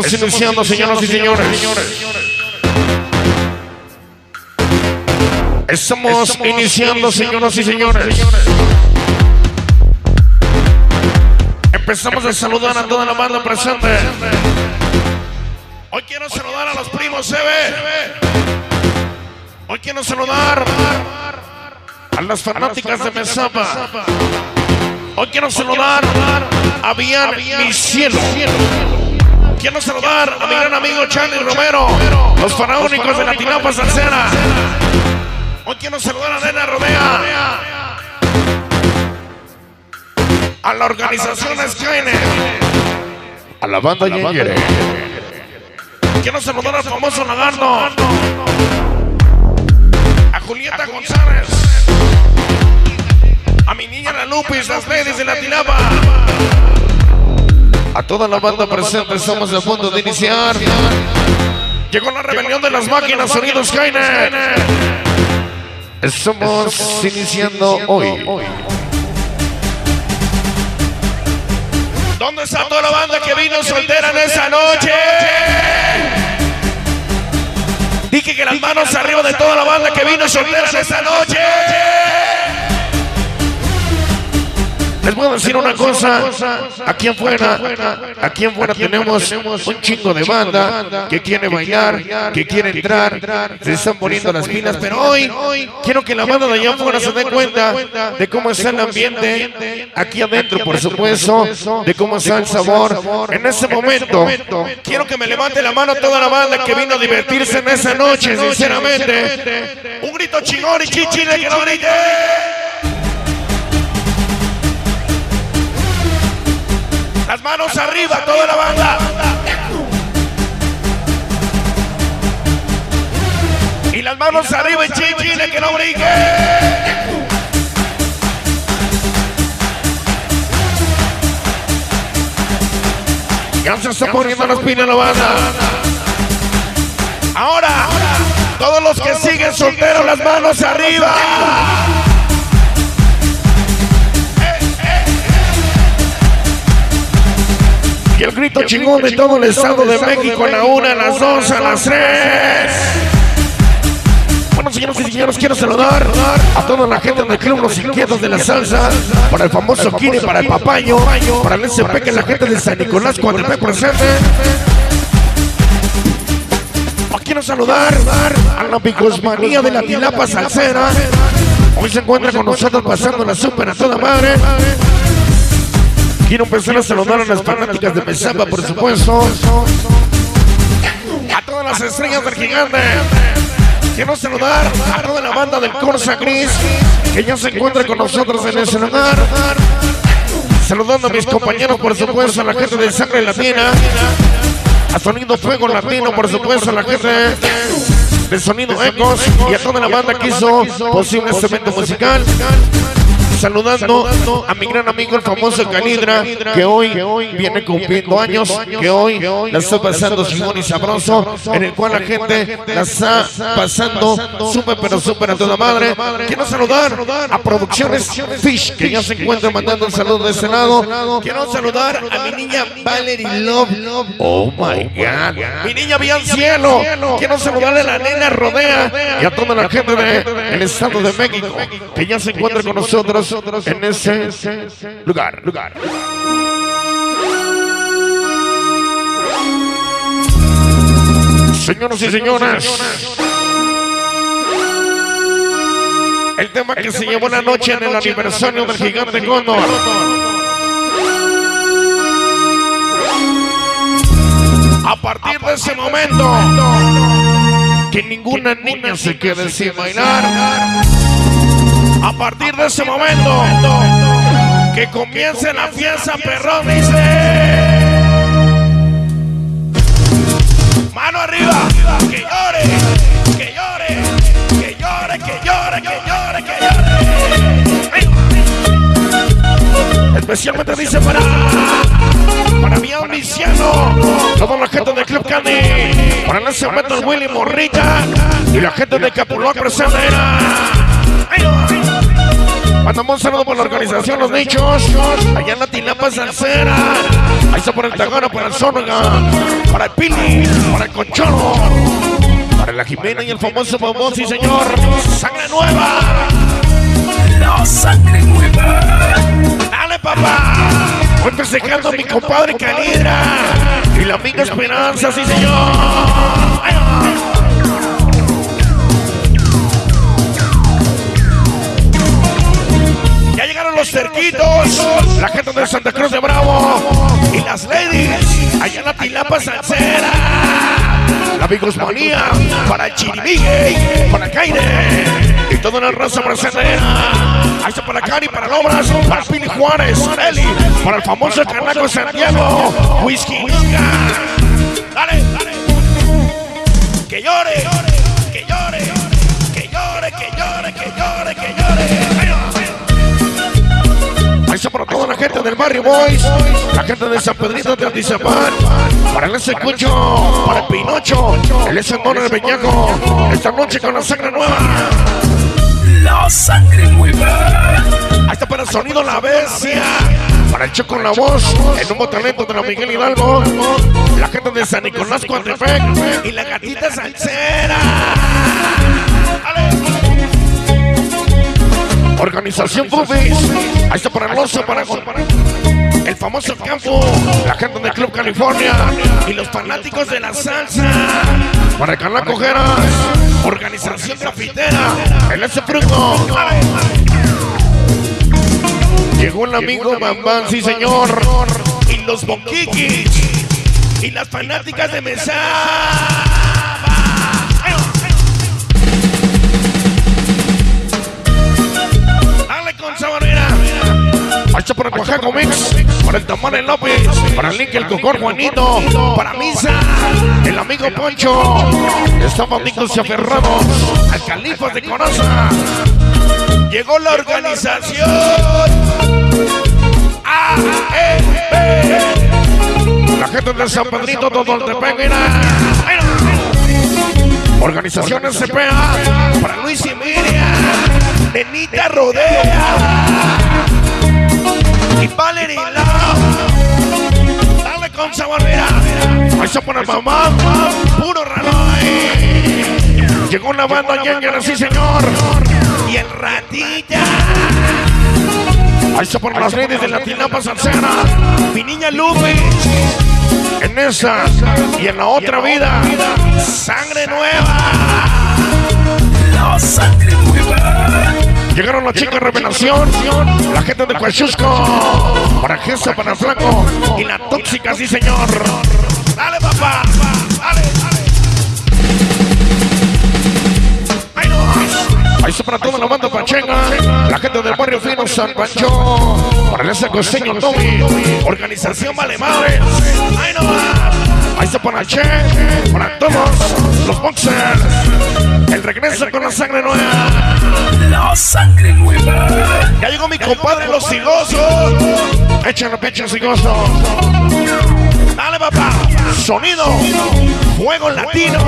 Estamos iniciando, señoras y señores. Estamos iniciando, señoras y señores. Empezamos a saludar a toda la banda presente. Hoy quiero saludar a los primos CB. Hoy quiero saludar a las fanáticas de Mesapa. Hoy quiero saludar a Bian Mi Cielo. Quiero saludar a mi gran amigo Charlie Romero, los faraónicos de la Tinapa Salcera. Hoy quiero saludar a Nena Rodea, a la organización Skynet, a la banda Yengere. Quiero saludar al famoso Lagardo, a Julieta González, a mi niña La Lupis, las ladies de la Tinapa. A toda la banda presente estamos a punto de iniciar. Llegó la rebelión de las máquinas, sonidos Skynet. Estamos iniciando hoy. ¿Dónde está toda la banda que vino soltera en esa noche? Dije que las manos arriba de toda la banda que vino soltera en esa noche. Les a decir una cosa, aquí afuera, aquí afuera tenemos un chingo de banda que quiere bailar, que quiere entrar, se están poniendo las pilas, pero hoy quiero que la banda de allá afuera se dé cuenta de cómo está el ambiente aquí adentro, por supuesto, de cómo está el sabor. En ese momento, quiero que me levante la mano toda la banda que vino a divertirse en esa noche, sinceramente. Un grito chingón y chichile que lo grite. Las manos arriba, toda la banda. Y las manos arriba y chiquile que no brinque. Ya se está poniendo pilas la banda. Ahora, todos los que siguen solteros, las manos arriba. Grito chingón de todo el estado de México a la una, a las dos, a las tres. Bueno, señoras y señores, quiero saludar a toda la gente del Club Los Inquietos de la Salsa, para el famoso Kini, para el Papayo, para el SP, que es la gente de San Nicolás, Coatepec presente. Quiero saludar a la Picosmanía de la Tilapa Salsera. Hoy se encuentra con nosotros pasando la súper a toda madre. Quiero empezar a saludar a las fanáticas de Mesapa, por supuesto. A todas las estrellas del gigante. Quiero saludar a toda la banda del Corsa Gris, que ya se encuentra con nosotros en ese lugar. Saludando a mis compañeros, por supuesto, a la gente de Sangre Latina. A Sonido Fuego Latino, por supuesto, a la gente de Sonido Ecos y a toda la banda que hizo posible este evento musical saludando a mi gran amigo el famoso Calidra, que hoy viene cumpliendo años, que hoy la está pasando Simón y sabroso, en el cual la gente la está pasando súper pero súper a toda madre. Quiero saludar a Producciones Fish, que ya se encuentra mandando un saludo de ese lado. Quiero saludar a mi niña Valerie Love. Oh my God. Mi niña Bien Cielo. Quiero saludarle a la nena Rodea y a toda la gente del Estado de México, que ya se encuentra con nosotros en ese lugar. lugar. Señoras y señores, el tema que se llevó la noche en el aniversario del gigante Cóndor. A partir de ese momento, que ninguna niña se quede sin bailar. A partir de ese momento, que comience la fiesta, perrón, dice. Mano arriba, que llore, que llore, que llore, que llore, que llore, que llore. Especialmente dice para, para mi audiciano, toda la gente del Club Candy, para el segmento Willy Morrita y la gente de Capulón presente. Mandamos un saludo por la organización Los Nichos. Allá en la Tilapa Salcera. Ahí está por el Tagano, para el Zónaga. Para el Pili, para el Conchoro. Para la Jimena y el famoso Bombón, sí señor. Sangre nueva. La sangre nueva. Dale, papá. Voy festejando a mi compadre Calidra. Y la amiga Esperanza, sí señor. Cerquitos, la gente de Santa Cruz de Bravo y las ladies, allá en la Tilapa Salsera. La Bigosmanía para el Chirimigue, para Caire y toda la raza brasileña. Ahí está para Cari, para Lobras, para Pili Juárez, Eli, para el famoso Canaco Santiago, Whisky. Dale, dale. Que llore, Para toda la gente del barrio Boys, la gente de San Pedrito de Antizapán, para el ese Cucho, para el Pinocho, el ese mono del Beñaco, esta noche con la sangre nueva. La sangre nueva. Ahí está para el sonido La Bestia, para el Choco la voz, el nuevo talento de la Miguel Hidalgo, la gente de San Nicolás Coatepec y la gatita salsera. Organización Bubis. Ahí está para el oso, para el famoso campo, la gente del Club California y los fanáticos de la salsa. Para el Canaco Jeras, Organización Grafitera, el S Fruto. Llegó el amigo Bambán, sí señor. Y los Boquiquis. Y las fanáticas de Mesa. Está para el Oaxaca Mix, para el Tamar López, para el Link, el Cocor Juanito, para Misa, el amigo Poncho. Estamos amigos y aferrados al Califa de Coraza. Llegó la organización. A, E, B. La gente de San Pedrito, todo el Organización SPA para Luis y Miriam, Nenita Rodea Con sabanera. Ahí se pone mamá, puro Ranoy. Llegó una banda ñanguera, sí señor. Y el ratilla. Ahí se ponen las redes de la Tinapa Salsera. Mi niña Lupe. En esa y en la otra vida. Sangre nueva. La sangre nueva. Llegaron las chicas Revelación, la gente de Coachusco, para Gesa, para Flaco y la tóxica, sí señor. Dale, papá, dale, dale. Ahí está para toda la banda Pachenga, la gente del barrio fino San Pancho, para ese costeño Tommy, organización Vale Madre. Ahí no Ahí está para Che, para todos los boxers. El regreso con la sangre nueva. La sangre nueva. Ya llegó mi compadre Los Cigosos. Échale pecho cigoso. Dale, papá. Sonido. Fuego latino.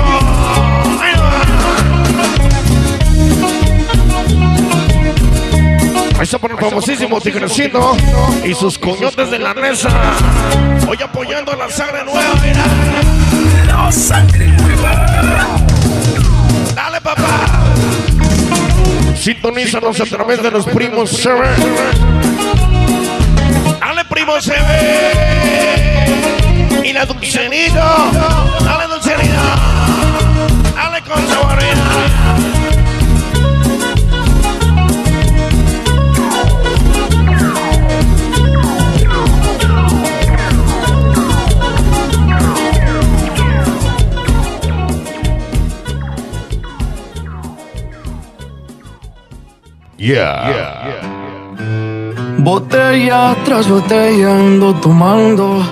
Ahí está por el famosísimo Tigrecito y sus coñotes de la mesa. Hoy apoyando a la sangre nueva, mira. La sangre nueva. Papá. Sintonízanos a través de los primos CB. Dale, primo CB. Y la dulcerita. Dale, dulcerita. Dale con saborina. Botella tras botella ando tomando